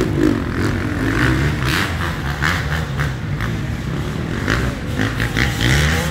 Mm-hmm.